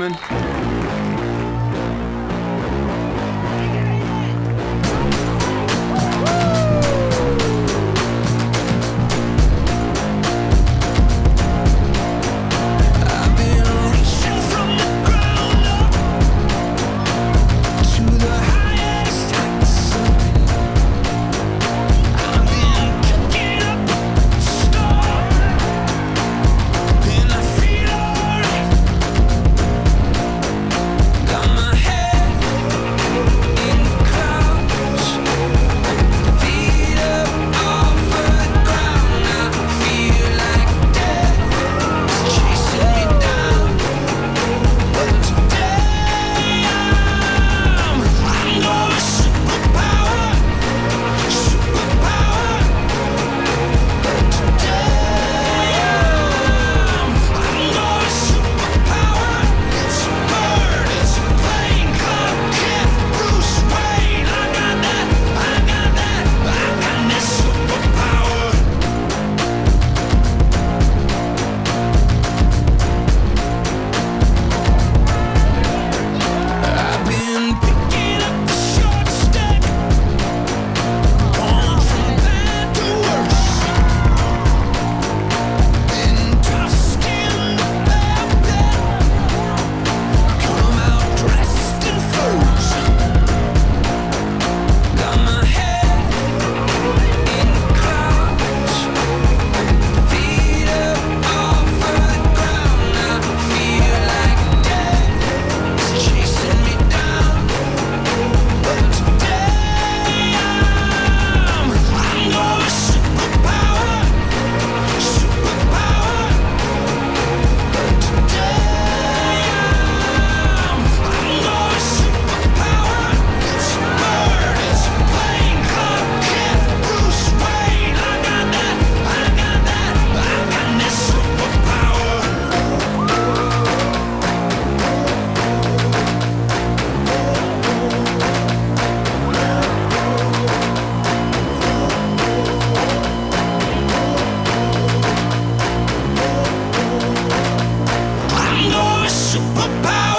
gentlemen. power.